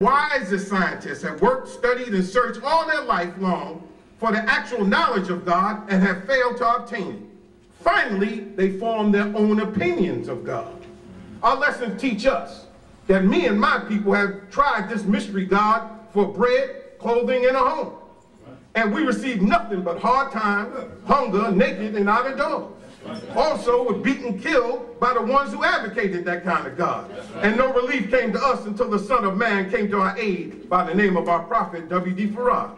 wisest scientists have worked, studied, and searched all their life long for the actual knowledge of God and have failed to obtain it. Finally, they form their own opinions of God. Our lessons teach us that me and my people have tried this mystery God for bread, clothing, and a home. And we receive nothing but hard times, hunger, naked, and out of doors. Also were beaten, killed by the ones who advocated that kind of God. And no relief came to us until the Son of Man came to our aid by the name of our prophet, W.D. Fard.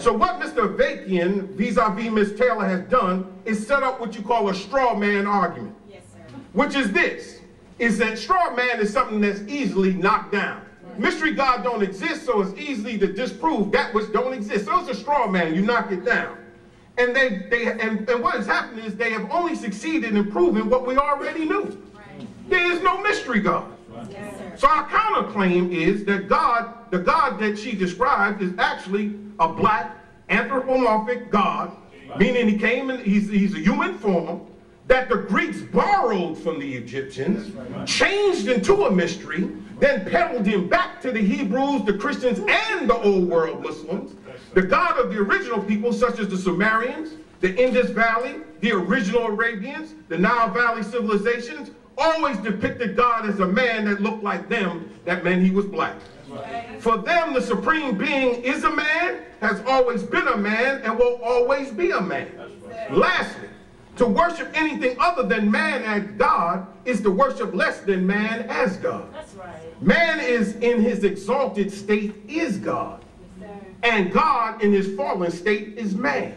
So what Mr. Avakian, vis-a-vis Ms. Taylor has done is set up what you call a straw man argument. Yes, which is this, is that straw man is something that's easily knocked down. Mystery God don't exist, so it's easy to disprove that which don't exist. So it's a straw man, you knock it down. And they, they and, and what has happened is they have only succeeded in proving what we already knew. Right. There is no mystery God. Yes, so our counterclaim is that God, the God that she described, is actually a black anthropomorphic God, meaning he came in, he's, he's a human form, that the Greeks borrowed from the Egyptians, changed into a mystery, then peddled him back to the Hebrews, the Christians, and the old world Muslims, the God of the original people, such as the Sumerians, the Indus Valley, the original Arabians, the Nile Valley civilizations, always depicted God as a man that looked like them, that meant he was black. For them, the supreme being is a man, has always been a man, and will always be a man. Lastly, to worship anything other than man as God is to worship less than man as God. Right. Man is in his exalted state is God. And God in his fallen state is man.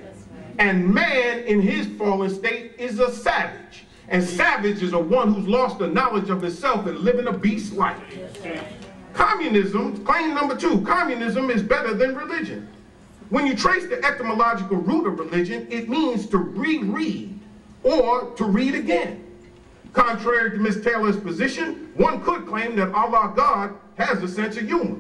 And man in his fallen state is a savage. And savage is a one who's lost the knowledge of himself and living a beast life. Communism, claim number two, communism is better than religion. When you trace the etymological root of religion, it means to reread or to read again. Contrary to Ms. Taylor's position, one could claim that Allah God has a sense of humor.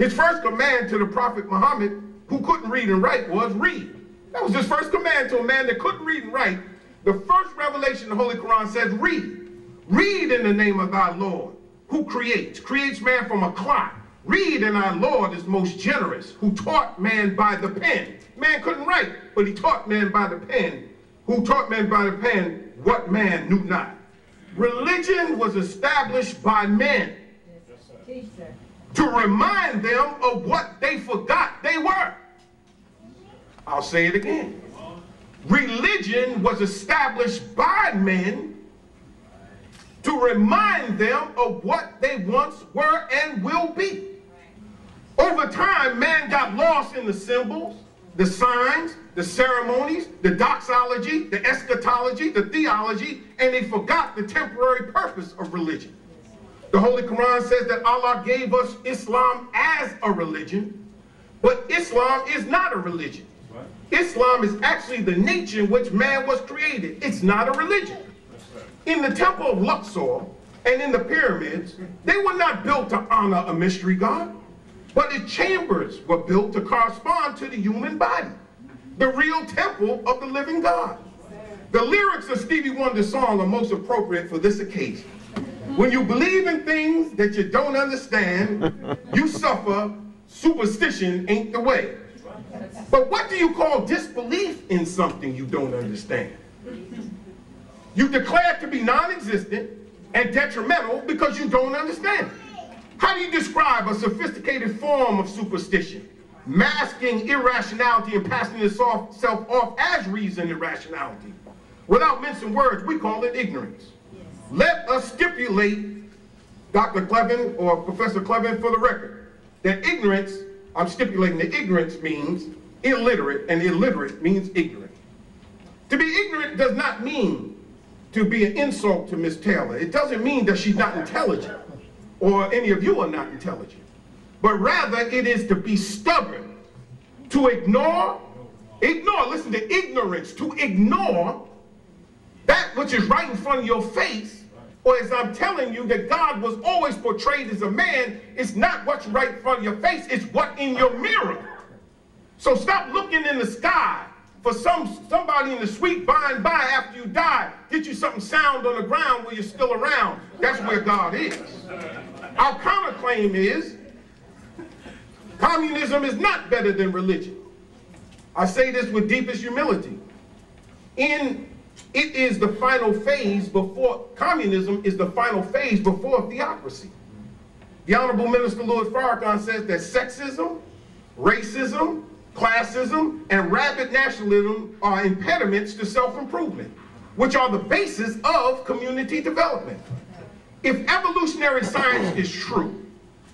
His first command to the Prophet Muhammad, who couldn't read and write, was read. That was his first command to a man that couldn't read and write. The first revelation the Holy Quran says, read. Read in the name of thy Lord, who creates, creates man from a clot. Read in our Lord is most generous, who taught man by the pen. Man couldn't write, but he taught man by the pen. Who taught man by the pen what man knew not. Religion was established by men. Yes, to remind them of what they forgot they were. I'll say it again. Religion was established by men to remind them of what they once were and will be. Over time, man got lost in the symbols, the signs, the ceremonies, the doxology, the eschatology, the theology, and they forgot the temporary purpose of religion. The Holy Quran says that Allah gave us Islam as a religion, but Islam is not a religion. Right. Islam is actually the nature in which man was created. It's not a religion. Right. In the temple of Luxor and in the pyramids, they were not built to honor a mystery God, but the chambers were built to correspond to the human body, the real temple of the living God. The lyrics of Stevie Wonder's song are most appropriate for this occasion. When you believe in things that you don't understand, you suffer. Superstition ain't the way. But what do you call disbelief in something you don't understand? You declare it to be non-existent and detrimental because you don't understand. How do you describe a sophisticated form of superstition? Masking irrationality and passing itself off as reason and rationality. Without mincing words, we call it ignorance. Let us stipulate, Dr. Kleven or Professor Kleven for the record, that ignorance, I'm stipulating that ignorance means illiterate and illiterate means ignorant. To be ignorant does not mean to be an insult to Miss Taylor. It doesn't mean that she's not intelligent or any of you are not intelligent. But rather it is to be stubborn, to ignore, ignore, listen to ignorance, to ignore that which is right in front of your face or as I'm telling you that God was always portrayed as a man, it's not what's right in front of your face, it's what in your mirror. So stop looking in the sky for some somebody in the sweet by and by after you die, get you something sound on the ground where you're still around. That's where God is. Our counterclaim is Communism is not better than religion. I say this with deepest humility. In it is the final phase before communism is the final phase before theocracy. The Honorable Minister Louis Farrakhan says that sexism, racism, classism, and rabid nationalism are impediments to self-improvement, which are the basis of community development. If evolutionary science is true,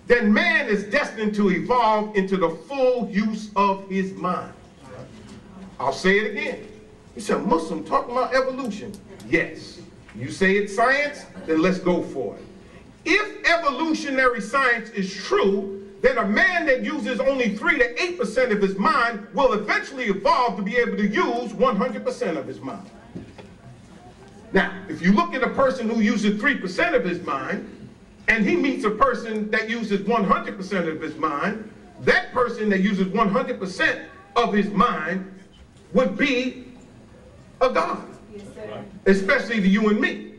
then man is destined to evolve into the full use of his mind. I'll say it again. He said, Muslim talking about evolution. Yes. You say it's science, then let's go for it. If evolutionary science is true, then a man that uses only 3 to 8% of his mind will eventually evolve to be able to use 100% of his mind. Now, if you look at a person who uses 3% of his mind, and he meets a person that uses 100% of his mind, that person that uses 100% of his mind would be a God, yes, especially to you and me.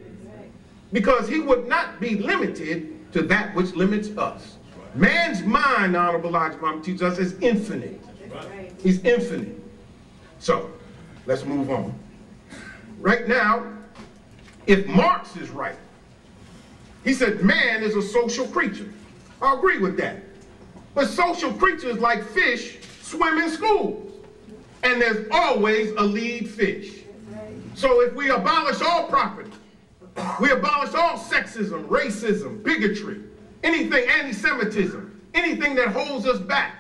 Because he would not be limited to that which limits us. Man's mind, Honorable Elijah Muhammad teaches us, is infinite. He's infinite. So, let's move on. Right now, if Marx is right, he said man is a social creature. I agree with that. But social creatures like fish swim in schools. And there's always a lead fish. So if we abolish all property, we abolish all sexism, racism, bigotry, anything anti-Semitism, anything that holds us back,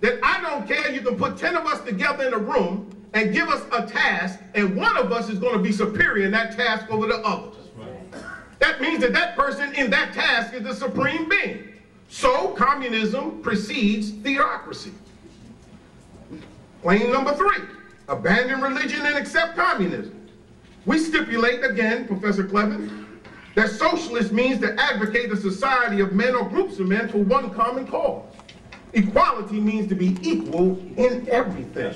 then I don't care, you can put 10 of us together in a room and give us a task, and one of us is going to be superior in that task over the others. That means that that person in that task is the supreme being. So communism precedes theocracy. Claim number three, abandon religion and accept communism. We stipulate, again, Professor Kleven, that socialist means to advocate a society of men or groups of men for one common cause. Equality means to be equal in everything.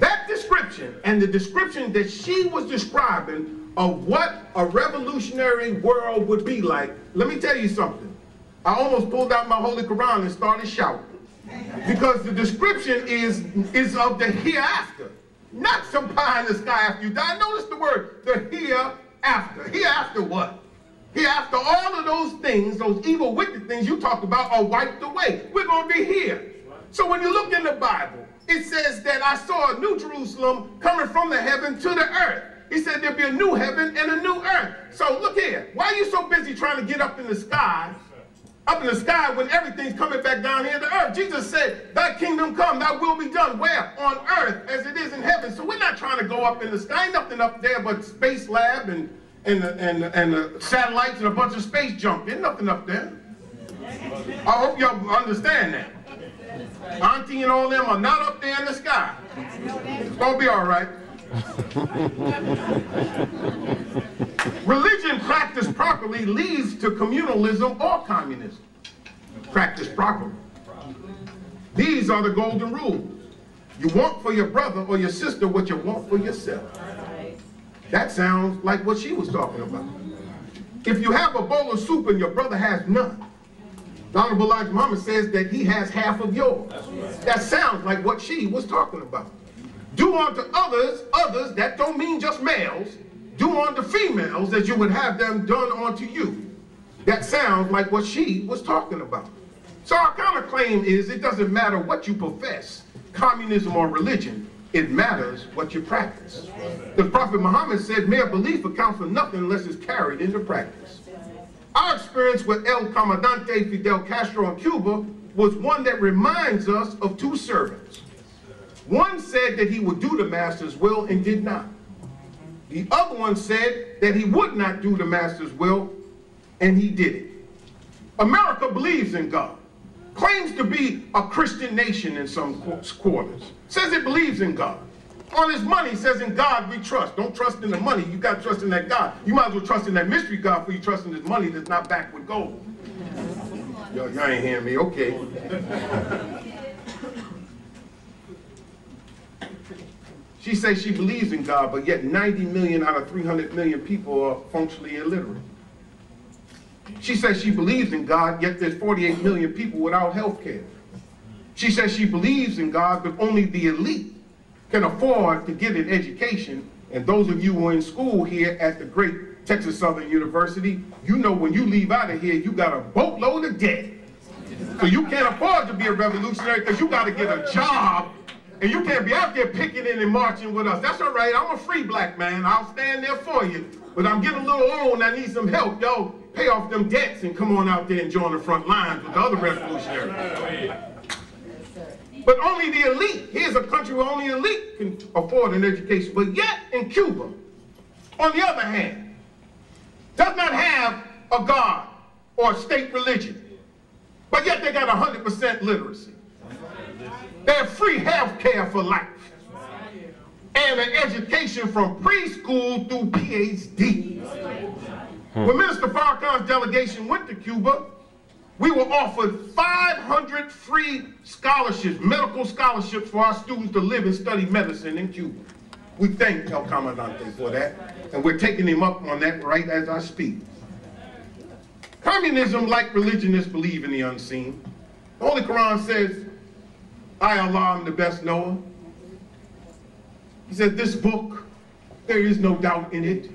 That description and the description that she was describing of what a revolutionary world would be like, let me tell you something. I almost pulled out my Holy Quran and started shouting. Because the description is, is of the hereafter. Not some pie in the sky after you die. Notice the word, the hereafter. Hereafter what? Hereafter all of those things, those evil, wicked things you talked about are wiped away. We're going to be here. So when you look in the Bible, it says that I saw a new Jerusalem coming from the heaven to the earth. He said there'll be a new heaven and a new earth. So look here. Why are you so busy trying to get up in the sky up in the sky when everything's coming back down here to earth. Jesus said, thy kingdom come, thy will be done. Where? On earth as it is in heaven. So we're not trying to go up in the sky. Nothing up there but space lab and, and, and, and the satellites and a bunch of space junk. There's nothing up there. I hope y'all understand that. Auntie and all them are not up there in the sky. It's gonna be all right. Religion practiced properly leads to communalism or communism. Practiced properly. These are the golden rules. You want for your brother or your sister what you want for yourself. That sounds like what she was talking about. If you have a bowl of soup and your brother has none, the Honorable Elijah Muhammad says that he has half of yours. That sounds like what she was talking about. Do unto others, others, that don't mean just males, do unto females as you would have them done unto you. That sounds like what she was talking about. So our counterclaim is it doesn't matter what you profess, communism or religion, it matters what you practice. The Prophet Muhammad said mere belief accounts for nothing unless it's carried into practice. Our experience with El Comandante Fidel Castro in Cuba was one that reminds us of two servants. One said that he would do the master's will and did not. The other one said that he would not do the master's will, and he did it. America believes in God, claims to be a Christian nation in some quarters, says it believes in God. On his money says in God we trust. Don't trust in the money, you got to trust in that God. You might as well trust in that mystery God for you trust in his money that's not backed with gold. Y'all ain't hearing me, okay. She says she believes in God, but yet 90 million out of 300 million people are functionally illiterate. She says she believes in God, yet there's 48 million people without health care. She says she believes in God, but only the elite can afford to get an education. And those of you who are in school here at the great Texas Southern University, you know when you leave out of here, you got a boatload of debt. So you can't afford to be a revolutionary because you got to get a job and you can't be out there picking in and marching with us. That's all right. I'm a free black man. I'll stand there for you. But I'm getting a little old and I need some help. Y'all pay off them debts and come on out there and join the front lines with the other revolutionaries. But only the elite, here's a country where only elite can afford an education. But yet in Cuba, on the other hand, does not have a God or a state religion. But yet they got 100% literacy. They have free health care for life. And an education from preschool through PhD. When Minister Farrakhan's delegation went to Cuba, we were offered 500 free scholarships, medical scholarships for our students to live and study medicine in Cuba. We thank El Comandante for that, and we're taking him up on that right as I speak. Communism, like religionists, believe in the unseen. The Holy Quran says, I, Allah, am the best knower. He said, this book, there is no doubt in it.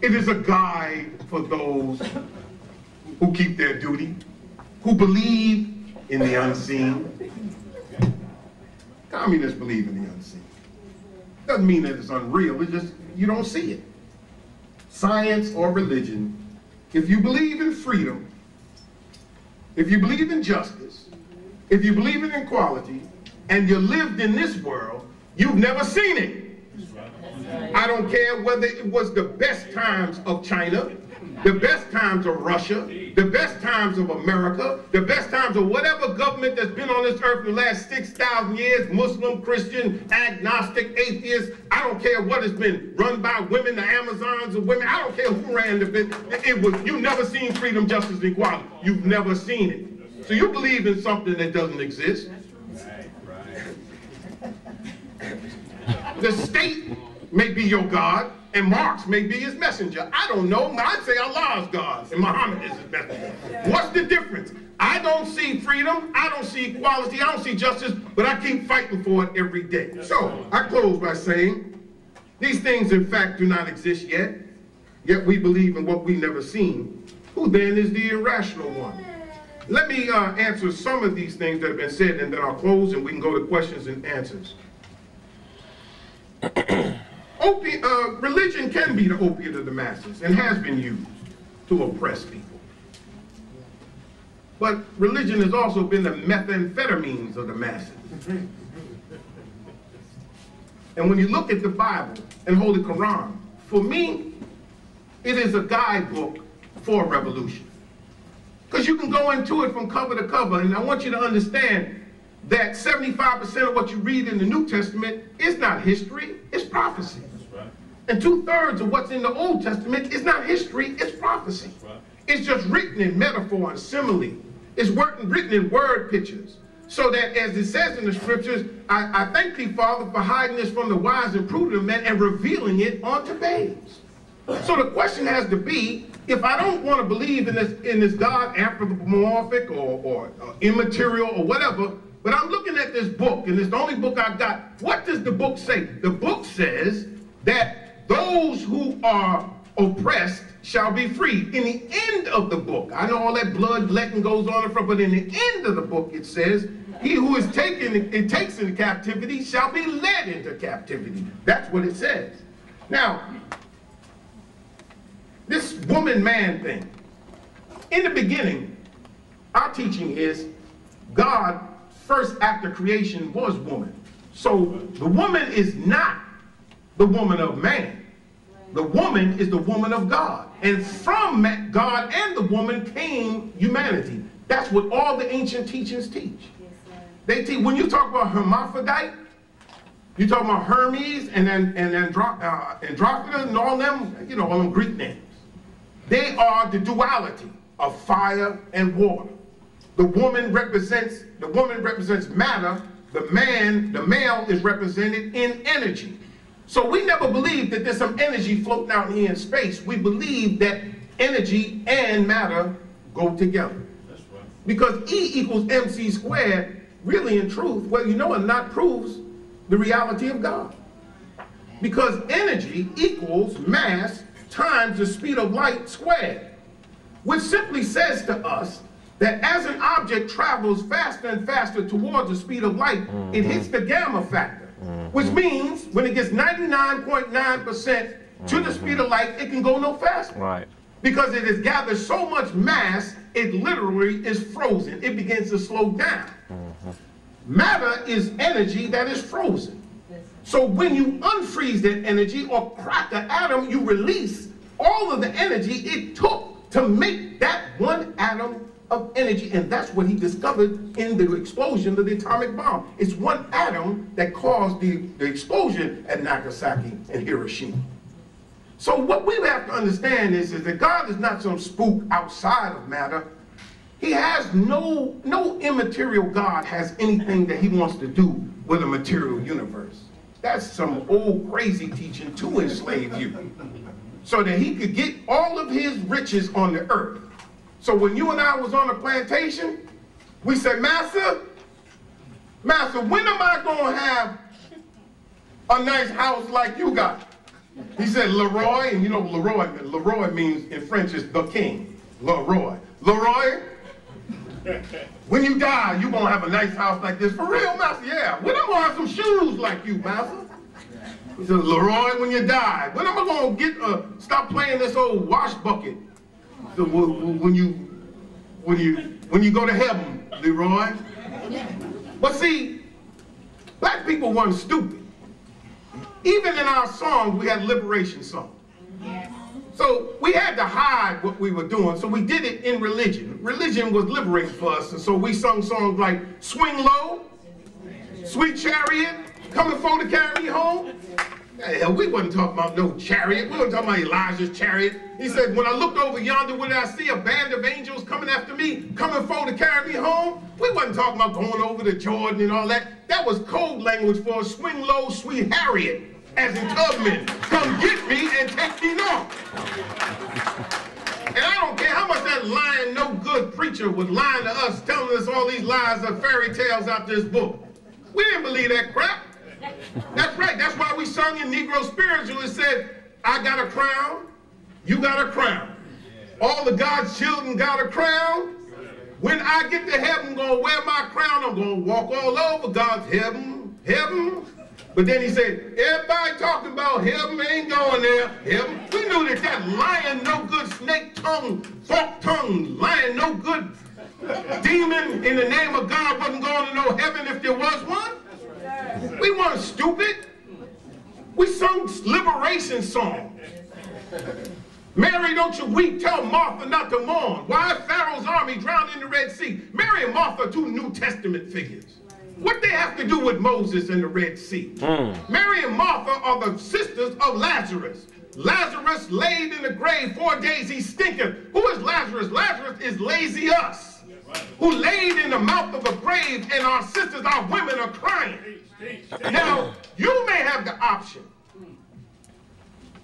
It is a guide for those who keep their duty, who believe in the unseen. Communists believe in the unseen. Doesn't mean that it's unreal, it's just you don't see it. Science or religion if you believe in freedom, if you believe in justice, if you believe in equality, and you lived in this world, you've never seen it. I don't care whether it was the best times of China, the best times of Russia, the best times of America, the best times of whatever government that's been on this earth for the last 6,000 years, Muslim, Christian, agnostic, atheist, I don't care what has been run by women, the Amazons of women, I don't care who ran the. It was, you've never seen freedom, justice, and equality. You've never seen it. So you believe in something that doesn't exist. The state may be your God, and Marx may be his messenger. I don't know. I'd say Allah's God and Muhammad is his messenger. What's the difference? I don't see freedom. I don't see equality. I don't see justice, but I keep fighting for it every day. So I close by saying these things, in fact, do not exist yet, yet we believe in what we've never seen. Who then is the irrational one? Let me uh, answer some of these things that have been said, and then I'll close and we can go to questions and answers. Opi uh, religion can be the opiate of the masses and has been used to oppress people. But religion has also been the methamphetamines of the masses. And when you look at the Bible and Holy Quran, for me, it is a guidebook for revolution. Because you can go into it from cover to cover, and I want you to understand that 75% of what you read in the New Testament is not history, it's prophecy. And two thirds of what's in the Old Testament is not history, it's prophecy. It's just written in metaphor and simile. It's written in word pictures. So that as it says in the scriptures, I, I thank thee, Father, for hiding this from the wise and prudent men and revealing it unto babes. So the question has to be, if I don't want to believe in this in this God anthropomorphic or, or, or immaterial or whatever, but I'm looking at this book, and it's the only book I've got. What does the book say? The book says that those who are oppressed shall be freed. In the end of the book, I know all that blood letting goes on in front, but in the end of the book it says, he who is taken, it takes into captivity shall be led into captivity. That's what it says. Now, this woman-man thing, in the beginning, our teaching is God, first after creation was woman. So the woman is not the woman of man. The woman is the woman of God. And from God and the woman came humanity. That's what all the ancient teachings teach. they teach, when you talk about hermaphrodite, you talk about Hermes and then and Andro, uh, and all them, you know, all them Greek names. They are the duality of fire and water. The woman represents the woman represents matter. The man, the male, is represented in energy. So we never believe that there's some energy floating out here in space. We believe that energy and matter go together. That's Right. Because E equals mc squared, really in truth, whether you know or not, proves the reality of God. Because energy equals mass times the speed of light squared, which simply says to us that as an object travels faster and faster towards the speed of light, mm -hmm. it hits the gamma factor, mm -hmm. which means when it gets 99.9% to the speed of light, it can go no faster. Right. Because it has gathered so much mass, it literally is frozen. It begins to slow down. Mm -hmm. Matter is energy that is frozen. So when you unfreeze that energy or crack an atom, you release all of the energy it took to make that one atom of energy. And that's what he discovered in the explosion of the atomic bomb. It's one atom that caused the, the explosion at Nagasaki and Hiroshima. So what we have to understand is, is that God is not some spook outside of matter. He has no, no immaterial God has anything that he wants to do with a material universe. That's some old crazy teaching to enslave you. So that he could get all of his riches on the earth. So when you and I was on the plantation, we said, Master, Master, when am I going to have a nice house like you got? He said, Leroy, and you know Leroy, Leroy means in French is the king. Leroy. Leroy, when you die, you gonna have a nice house like this. For real, master? Yeah. When I'm gonna have some shoes like you, master? He said, Leroy, when you die, when am I gonna get uh, stop playing this old wash bucket? So when you when you when you go to heaven, Leroy. But see, black people weren't stupid. Even in our songs, we had liberation songs. So we had to hide what we were doing, so we did it in religion. Religion was liberating for us, and so we sung songs like Swing Low, Sweet Chariot, Coming for to carry me home. Hell, we wasn't talking about no chariot. We wasn't talking about Elijah's chariot. He said, when I looked over yonder, when I see a band of angels coming after me, coming for to carry me home, we wasn't talking about going over to Jordan and all that. That was code language for swing low, sweet Harriet as in Tubman, come get me and take me north. And I don't care how much that lying, no good preacher was lying to us, telling us all these lies of fairy tales out this book. We didn't believe that crap. That's right. That's why we sung in Negro Spiritual. It said, I got a crown, you got a crown. All the God's children got a crown. When I get to heaven, I'm going to wear my crown. I'm going to walk all over God's heaven, heaven, but then he said, everybody talking about heaven ain't going there. Heaven. We knew that that lion, no good snake tongue, fork tongue, lion, no good demon in the name of God wasn't going to no heaven if there was one. We weren't stupid. We sung liberation songs. Mary, don't you weep. Tell Martha not to mourn. Why Pharaoh's army drowned in the Red Sea? Mary and Martha, two New Testament figures. What they have to do with Moses and the Red Sea? Mm. Mary and Martha are the sisters of Lazarus. Lazarus laid in the grave four days, he's stinking. Who is Lazarus? Lazarus is lazy us, who laid in the mouth of a grave, and our sisters, our women are crying. Now, you may have the option.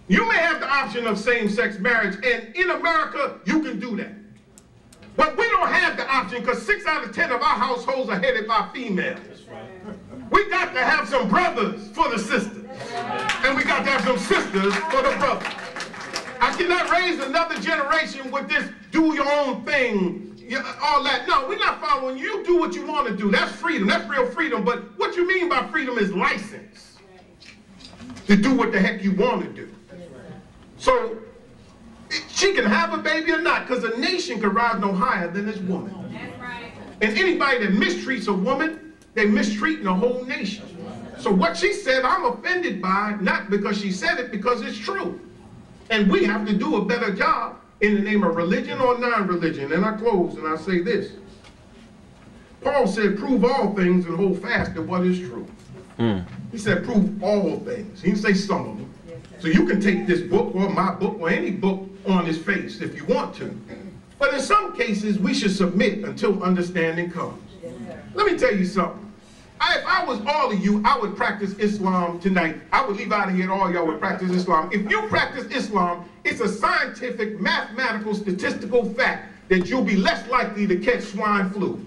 You may have the option of same-sex marriage, and in America, you can do that. But we don't have the option because six out of ten of our households are headed by females. We got to have some brothers for the sisters. And we got to have some sisters for the brothers. I cannot raise another generation with this do your own thing, all that. No, we're not following you. Do what you want to do. That's freedom. That's real freedom. But what you mean by freedom is license to do what the heck you want to do. So she can have a baby or not, because a nation can rise no higher than this woman. That's right. And anybody that mistreats a woman, they mistreat the whole nation. So what she said, I'm offended by, not because she said it, because it's true. And we have to do a better job in the name of religion or non-religion. And I close and I say this. Paul said, prove all things and hold fast to what is true. Mm. He said, prove all things. He didn't say some of them. So you can take this book or my book or any book on his face if you want to. But in some cases, we should submit until understanding comes. Let me tell you something. I, if I was all of you, I would practice Islam tonight. I would leave out of here and all y'all would practice Islam. If you practice Islam, it's a scientific, mathematical, statistical fact that you'll be less likely to catch swine flu.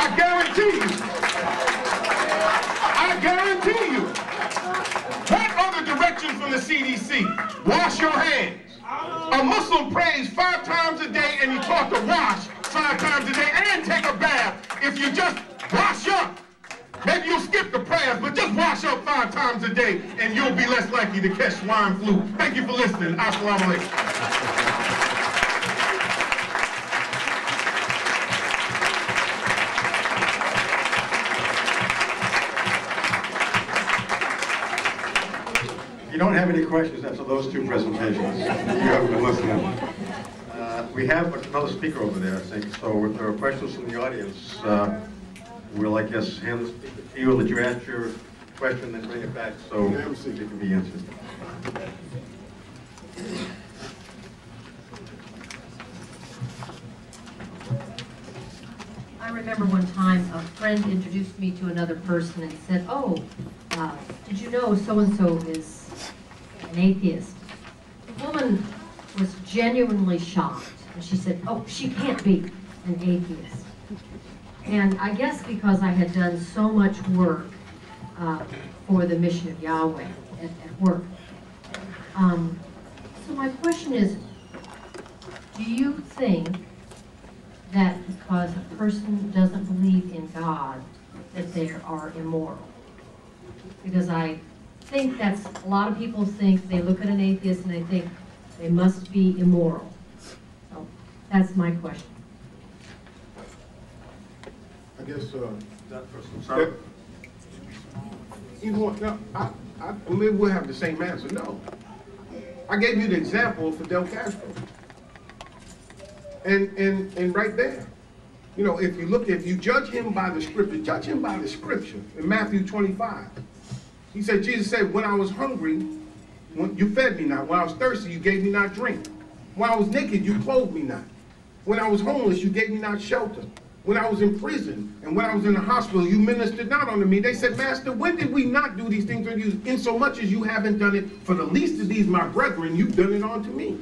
I guarantee you. I guarantee you. CDC. Wash your hands. A Muslim prays five times a day and you taught to wash five times a day and take a bath. If you just wash up, maybe you'll skip the prayers, but just wash up five times a day and you'll be less likely to catch swine flu. Thank you for listening. Assalamu alaikum. You don't have any questions after those two presentations, you haven't been listening. Uh, we have another speaker over there, I think, so if there are questions from the audience, uh, we'll, I guess, hand the speaker to you, let you ask your question, then bring it back so it can be answered. I remember one time a friend introduced me to another person and said, oh, uh, did you know so-and-so is an atheist? The woman was genuinely shocked. And she said, oh, she can't be an atheist. And I guess because I had done so much work uh, for the mission of Yahweh at, at work. Um, so my question is, do you think that because a person doesn't believe in God, that they are immoral. Because I think that's, a lot of people think, they look at an atheist and they think they must be immoral. So that's my question. I guess, uh, That first, I'm sorry. You know what, no, I, I, maybe we'll have the same answer, no. I gave you the example of Fidel Castro. And, and, and right there, you know, if you look, if you judge him by the scripture, judge him by the scripture in Matthew 25. He said, Jesus said, when I was hungry, when you fed me not. When I was thirsty, you gave me not drink. When I was naked, you clothed me not. When I was homeless, you gave me not shelter. When I was in prison and when I was in the hospital, you ministered not unto me. They said, Master, when did we not do these things unto you? Insomuch as you haven't done it for the least of these, my brethren, you've done it unto me.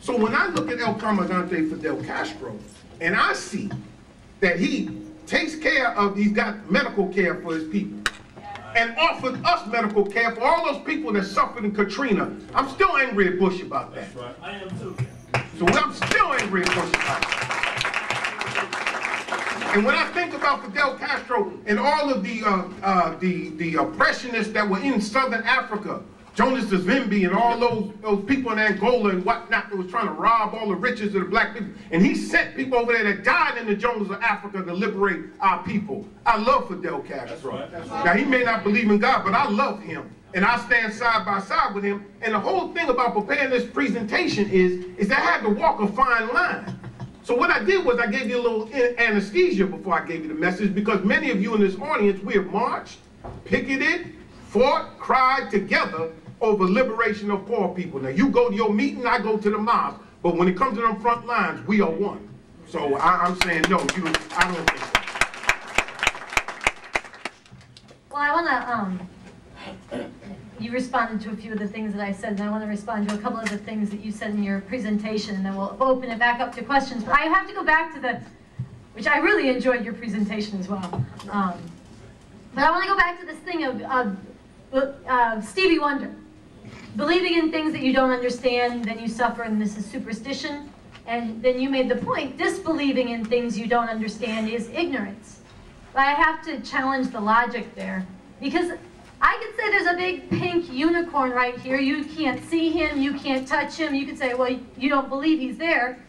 So when I look at El Comandante Fidel Castro, and I see that he takes care of, he's got medical care for his people, and offered us medical care for all those people that suffered in Katrina, I'm still angry at Bush about that. Right, I am too. So I'm still angry at Bush about that. And when I think about Fidel Castro and all of the uh, uh, the the oppressionists that were in Southern Africa, Jonas Savimbi and all those those people in Angola and whatnot that was trying to rob all the riches of the black people, and he sent people over there that died in the jungles of Africa to liberate our people. I love Fidel Castro. That's right, that's Now he may not believe in God, but I love him. And I stand side by side with him. And the whole thing about preparing this presentation is, is that I had to walk a fine line. So what I did was I gave you a little anesthesia before I gave you the message because many of you in this audience, we have marched, picketed, fought, cried together over liberation of poor people. Now you go to your meeting, I go to the mosque, but when it comes to them front lines, we are one. So I, I'm saying, no, you, I don't think so. Well, I want to, um, you responded to a few of the things that I said, and I want to respond to a couple of the things that you said in your presentation, and then we'll open it back up to questions. But I have to go back to the, which I really enjoyed your presentation as well. Um, but I want to go back to this thing of, of uh, Stevie Wonder. Believing in things that you don't understand, then you suffer, and this is superstition. And then you made the point, disbelieving in things you don't understand is ignorance. But I have to challenge the logic there. Because I could say there's a big pink unicorn right here. You can't see him, you can't touch him. You could say, well, you don't believe he's there.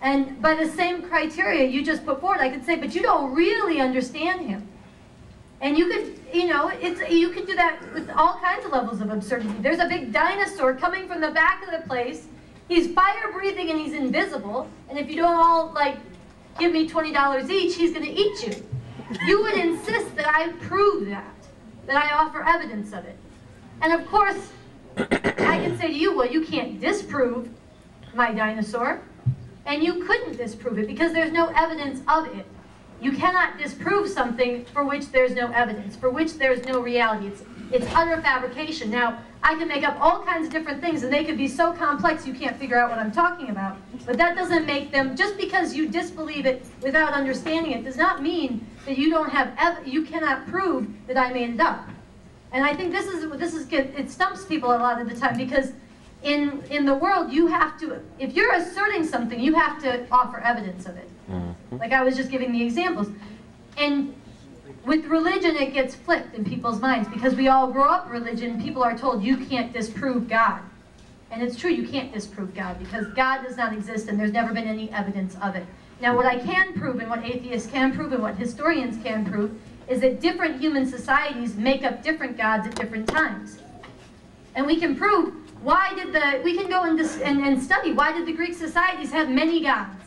And by the same criteria you just put forward, I could say, but you don't really understand him. And you could, you know, it's you could do that with all kinds of levels of absurdity. There's a big dinosaur coming from the back of the place. He's fire breathing and he's invisible. And if you don't all like give me twenty dollars each, he's going to eat you. You would insist that I prove that, that I offer evidence of it. And of course, I can say to you, well, you can't disprove my dinosaur. And you couldn't disprove it because there's no evidence of it. You cannot disprove something for which there's no evidence, for which there's no reality. It's, it's utter fabrication. Now, I can make up all kinds of different things, and they could be so complex you can't figure out what I'm talking about. But that doesn't make them, just because you disbelieve it without understanding it, does not mean that you don't have, ev- you cannot prove that I made it up. And I think this is, this is good, it stumps people a lot of the time because in, in the world, you have to, if you're asserting something, you have to offer evidence of it. Mm-hmm. Like I was just giving the examples. And with religion, it gets flipped in people's minds because we all grow up religion. People are told you can't disprove God. And it's true, you can't disprove God because God does not exist and there's never been any evidence of it. Now, what I can prove and what atheists can prove and what historians can prove is that different human societies make up different gods at different times. And we can prove why did the, we can go and, dis, and, and study why did the Greek societies have many gods?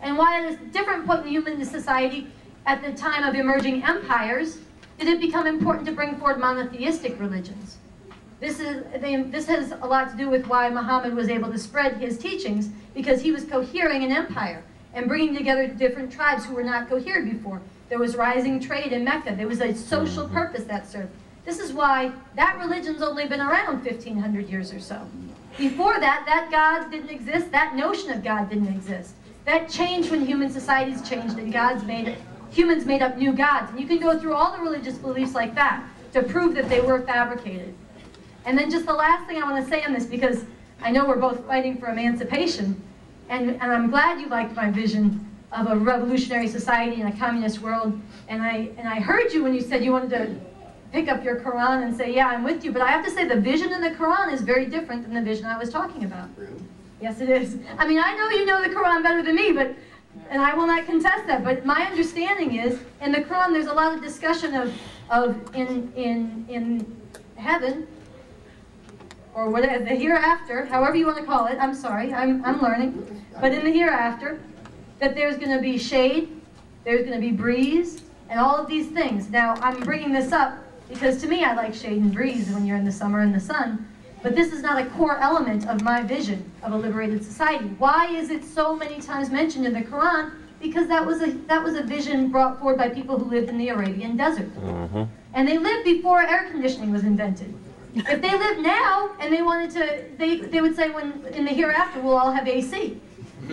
And why at a different point in human society, at the time of emerging empires, did it become important to bring forward monotheistic religions? This, is, they, this has a lot to do with why Muhammad was able to spread his teachings, because he was cohering an empire and bringing together different tribes who were not cohered before. There was rising trade in Mecca. There was a social mm-hmm. purpose that served. This is why that religion's only been around 1,500 years or so. Before that, that God didn't exist. That notion of God didn't exist. That changed when human societies changed and gods made humans made up new gods. And you can go through all the religious beliefs like that to prove that they were fabricated. And then just the last thing I want to say on this, because I know we're both fighting for emancipation, and, and I'm glad you liked my vision of a revolutionary society in a communist world. And I, and I heard you when you said you wanted to pick up your Quran and say, yeah, I'm with you. But I have to say the vision in the Quran is very different than the vision I was talking about. Really? Yes, it is. I mean, I know you know the Quran better than me, but and I will not contest that. But my understanding is, in the Quran, there's a lot of discussion of, of in in in heaven, or whatever the hereafter, however you want to call it. I'm sorry, I'm I'm learning. But in the hereafter, that there's going to be shade, there's going to be breeze, and all of these things. Now, I'm bringing this up because to me, I like shade and breeze when you're in the summer in the sun. But this is not a core element of my vision of a liberated society. Why is it so many times mentioned in the Quran? Because that was a that was a vision brought forward by people who lived in the Arabian desert. Mm-hmm. And they lived before air conditioning was invented. If they lived now and they wanted to, they, they would say when in the hereafter we'll all have AC.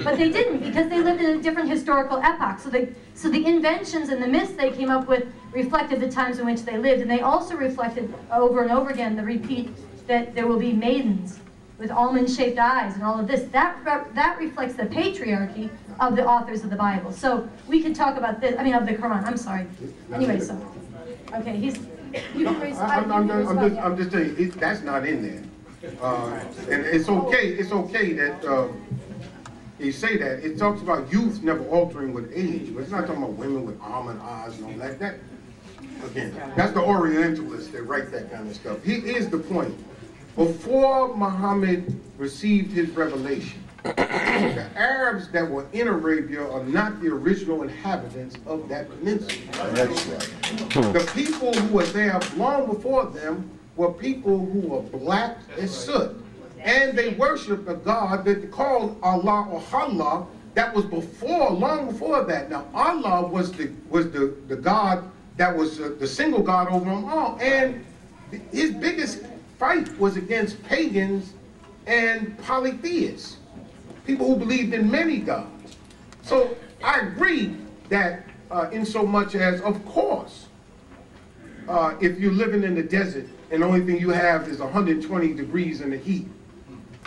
But they didn't because they lived in a different historical epoch. So, they, so the inventions and the myths they came up with reflected the times in which they lived. And they also reflected over and over again the repeat that there will be maidens with almond-shaped eyes and all of this. That, that reflects the patriarchy of the authors of the Bible. So we can talk about this, I mean of the Quran, I'm sorry. Anyway, so, okay, he's, you can raise, I- I'm, I'm, just- I'm yeah. I'm just telling you, it, that's not in there. Uh, and it's okay, it's okay that, uh, you say that, it talks about youth never altering with age, but it's not talking about women with almond eyes and all that, that, again, that's the Orientalists that write that kind of stuff. He is the point, before Muhammad received his revelation, the Arabs that were in Arabia are not the original inhabitants of that peninsula. That's right. The people who were there long before them were people who were black as soot. And they worshiped a God that called Allah or Allah that was before, long before that. Now Allah was the was the, the God that was uh, the single God over them all. And his biggest fight was against pagans and polytheists, people who believed in many gods. So I agree that uh, in so much as, of course, uh, if you're living in the desert and the only thing you have is 120 degrees in the heat,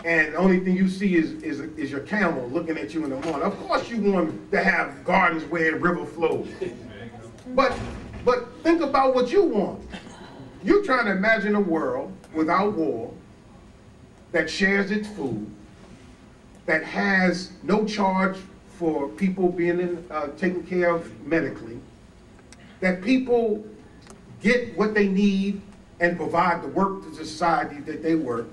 and the only thing you see is, is, is your camel looking at you in the morning, of course you want to have gardens where the river flows. But, but think about what you want. You're trying to imagine a world without war, that shares its food, that has no charge for people being in, uh, taken care of medically, that people get what they need and provide the work to society that they work.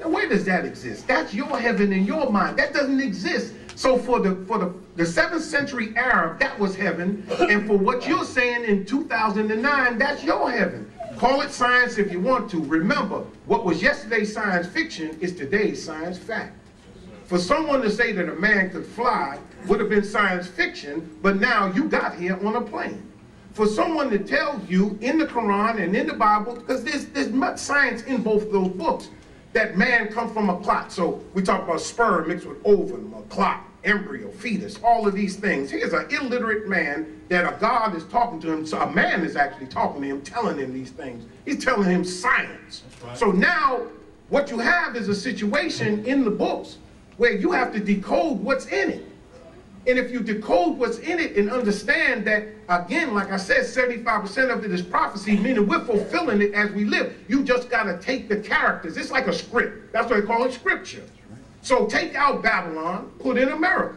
Now, where does that exist? That's your heaven in your mind. That doesn't exist. So for the for the, the seventh century Arab, that was heaven. And for what you're saying in 2009, that's your heaven. Call it science if you want to. Remember, what was yesterday's science fiction is today's science fact. For someone to say that a man could fly would have been science fiction, but now you got here on a plane. For someone to tell you in the Quran and in the Bible, because there's, there's much science in both of those books, that man comes from a clot. So we talk about sperm mixed with ovum, a clot. Embryo, fetus, all of these things. Here's an illiterate man that a God is talking to him. So a man is actually talking to him, telling him these things. He's telling him science. So now what you have is a situation in the books where you have to decode what's in it. And if you decode what's in it and understand that, again, like I said, 75% of it is prophecy, meaning we're fulfilling it as we live. You just got to take the characters. It's like a script. That's what they call it scripture. So take out Babylon, put in America.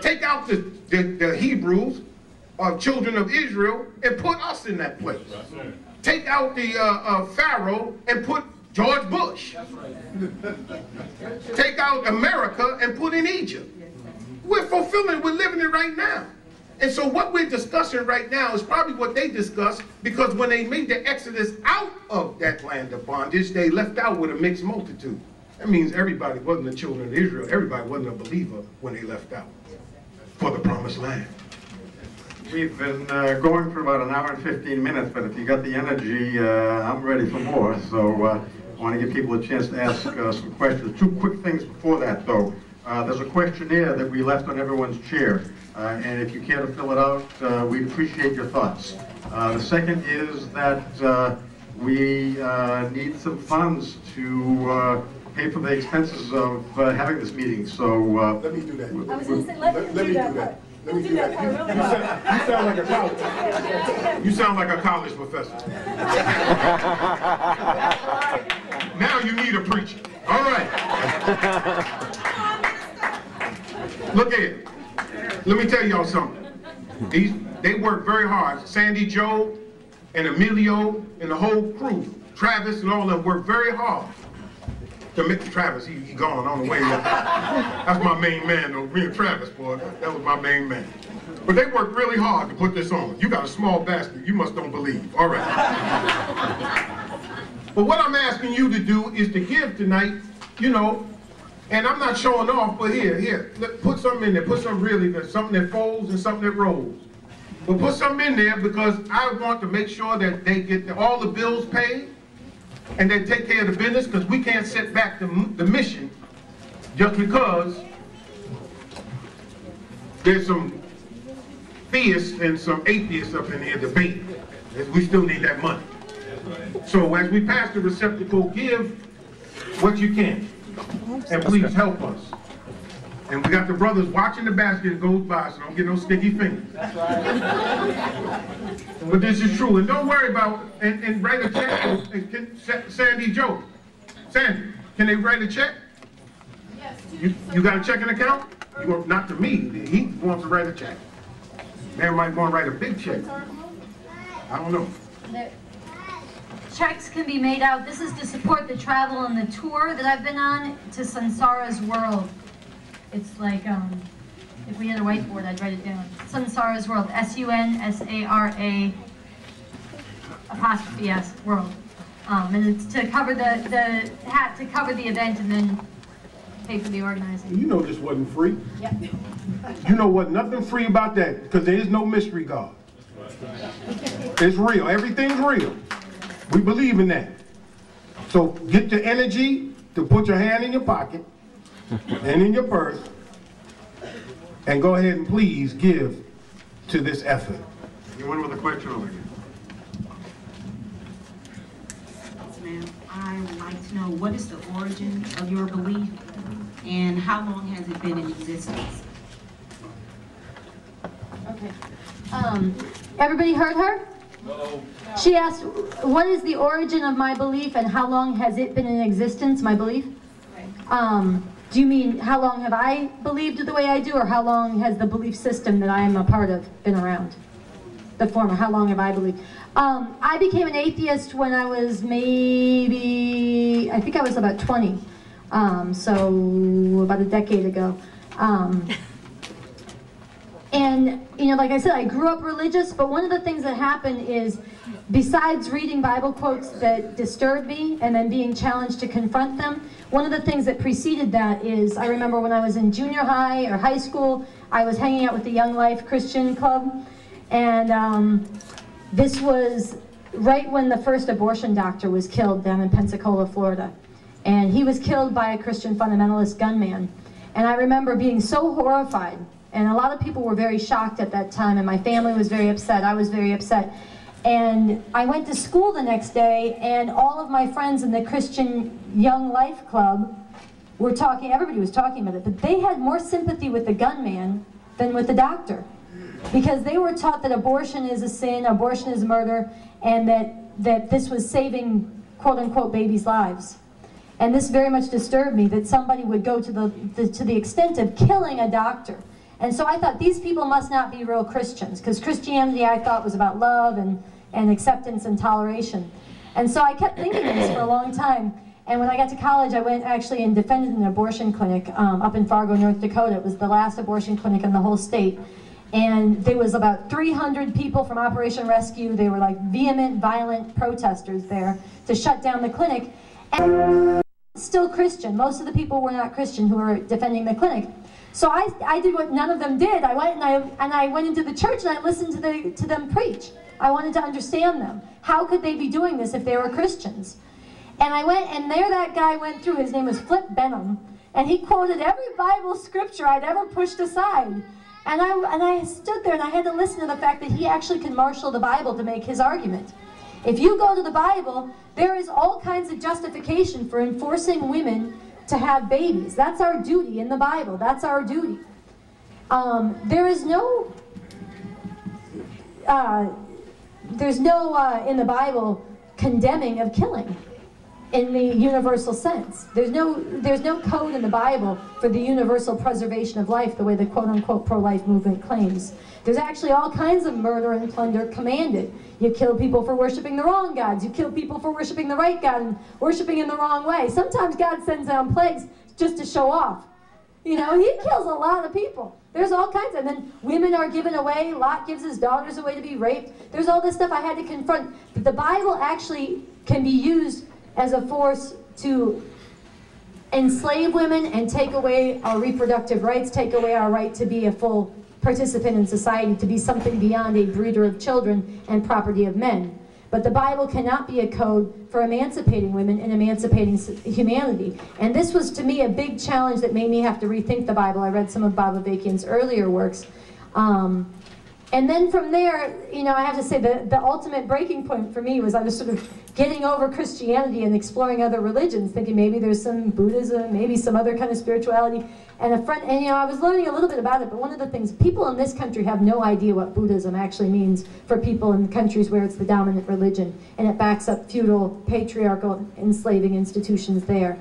Take out the, the, the Hebrews, uh, children of Israel, and put us in that place. Take out the uh, uh, Pharaoh and put George Bush. Take out America and put in Egypt. We're fulfilling, we're living it right now. And so what we're discussing right now is probably what they discussed because when they made the exodus out of that land of bondage, they left out with a mixed multitude. That means everybody wasn't the children of Israel. Everybody wasn't a believer when they left out for the promised land. We've been uh, going for about an hour and 15 minutes, but if you got the energy, uh, I'm ready for more. So uh, I want to give people a chance to ask uh, some questions. Two quick things before that, though. Uh, there's a questionnaire that we left on everyone's chair, uh, and if you care to fill it out, we'd appreciate your thoughts. The second is that we need some funds to pay for the expenses of uh, having this meeting. So uh, Let me do that. I was gonna say, let him Let me that do part. that. Let me do do that. that part really You sound- you sound like a college. You sound like a college professor. Now you need a preacher. All right. Look at it. Let me tell y'all something. These, they work very hard. Sandy Joe and Emilio and the whole crew, Travis and all of them work very hard to make Travis, he, he gone on the way. That's my main man, though. And Travis, boy, that was my main man. But they worked really hard to put this on. You got a small basket. You must don't believe. All right. but what I'm asking you to do is to give tonight, you know, and I'm not showing off, but here, here, put something in there. Put something really good, something that folds and something that rolls. But put something in there because I want to make sure that they get all the bills paid and they take care of the business because we can't set back the, the mission just because there's some theists and some atheists up in here debating. We still need that money. So as we pass the receptacle, give what you can. And please help us. And we got the brothers watching the basket that goes by, so don't get no sticky fingers. But this is true, and don't worry about, and, and write a check, and can, Sandy Joe, Sandy, can they write a check? You, you got a checking account? You want, not to me, he wants to write a check. Man might want to write a big check. I don't know. There- Checks can be made out, this is to support the travel and the tour that I've been on to Sunsara's World. It's like, um, if we had a whiteboard, I'd write it down. Sunsara's World, S-U-N-S-A-R-A apostrophe S, World. Um, and it's to cover the, the, hat to cover the event and then pay for the organizing. You know this wasn't free. Yep. You know what, nothing free about that, because there is no mystery God. It's real, everything's real. We believe in that. So get the energy to put your hand in your pocket and in your purse, and go ahead and please give to this effort. anyone with a question over here? Yes, ma'am. I would like to know what is the origin of your belief and how long has it been in existence? Okay. Um, everybody heard her? She asked, what is the origin of my belief and how long has it been in existence, my belief? Um, do you mean how long have I believed the way I do or how long has the belief system that I am a part of been around? The former, how long have I believed? Um, I became an atheist when I was maybe, I think I was about 20. Um, so about a decade ago. Um, and, you know, like I said, I grew up religious, but one of the things that happened is, besides reading Bible quotes that disturbed me and then being challenged to confront them, one of the things that preceded that is, I remember when I was in junior high or high school, I was hanging out with the Young Life Christian Club, and um, this was right when the first abortion doctor was killed down in Pensacola, Florida. And he was killed by a Christian fundamentalist gunman. And I remember being so horrified, and a lot of people were very shocked at that time, and my family was very upset, I was very upset. And I went to school the next day, and all of my friends in the Christian Young Life Club were talking, everybody was talking about it, but they had more sympathy with the gunman than with the doctor. Because they were taught that abortion is a sin, abortion is murder, and that, that this was saving quote unquote babies' lives. And this very much disturbed me that somebody would go to the, the, to the extent of killing a doctor. And so I thought these people must not be real Christians, because Christianity I thought was about love and, and acceptance and toleration. And so I kept thinking of this for a long time. And when I got to college, I went actually and defended an abortion clinic um, up in Fargo, North Dakota. It was the last abortion clinic in the whole state. And there was about 300 people from Operation Rescue. They were like vehement, violent protesters there to shut down the clinic. And still Christian. Most of the people were not Christian who were defending the clinic. So I, I did what none of them did. I went and I, and I went into the church and I listened to, the, to them preach. I wanted to understand them. How could they be doing this if they were Christians? And I went, and there that guy went through, his name was Flip Benham, and he quoted every Bible scripture I'd ever pushed aside. And I, and I stood there and I had to listen to the fact that he actually could marshal the Bible to make his argument. If you go to the Bible, there is all kinds of justification for enforcing women to have babies. That's our duty in the Bible. That's our duty. Um, there is no, uh, there's no uh, in the Bible condemning of killing in the universal sense. There's no, there's no code in the Bible for the universal preservation of life the way the quote-unquote pro-life movement claims. There's actually all kinds of murder and plunder commanded. You kill people for worshiping the wrong gods. You kill people for worshiping the right God and worshiping in the wrong way. Sometimes God sends down plagues just to show off. You know, he kills a lot of people. There's all kinds, and then women are given away. Lot gives his daughters away to be raped. There's all this stuff I had to confront. But the Bible actually can be used as a force to enslave women and take away our reproductive rights, take away our right to be a full participant in society, to be something beyond a breeder of children and property of men. But the Bible cannot be a code for emancipating women and emancipating humanity. And this was, to me, a big challenge that made me have to rethink the Bible. I read some of Bob Avakian's earlier works. Um, and then from there, you know, I have to say the, the ultimate breaking point for me was I was sort of getting over Christianity and exploring other religions, thinking maybe there's some Buddhism, maybe some other kind of spirituality. And a friend, and you know, I was learning a little bit about it, but one of the things, people in this country have no idea what Buddhism actually means for people in countries where it's the dominant religion, and it backs up feudal, patriarchal, enslaving institutions there.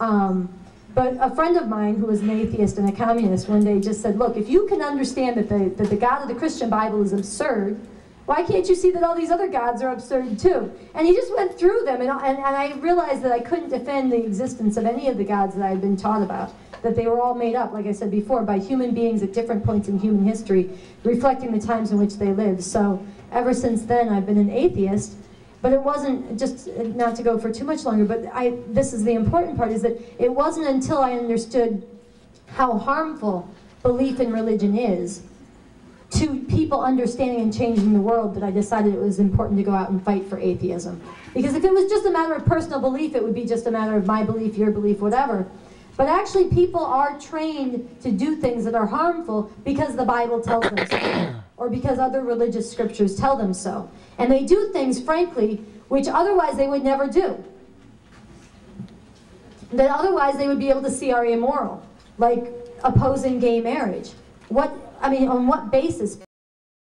Um, but a friend of mine who was an atheist and a communist one day just said, look, if you can understand that the, that the God of the Christian Bible is absurd, why can't you see that all these other gods are absurd too? And he just went through them, and, and, and I realized that I couldn't defend the existence of any of the gods that I had been taught about, that they were all made up, like I said before, by human beings at different points in human history, reflecting the times in which they lived. So ever since then, I've been an atheist, but it wasn't, just uh, not to go for too much longer, but I, this is the important part, is that it wasn't until I understood how harmful belief in religion is to people understanding and changing the world that I decided it was important to go out and fight for atheism. Because if it was just a matter of personal belief, it would be just a matter of my belief, your belief, whatever. But actually people are trained to do things that are harmful because the Bible tells them so, or because other religious scriptures tell them so. And they do things, frankly, which otherwise they would never do. That otherwise they would be able to see are immoral, like opposing gay marriage. What, I mean, on what basis?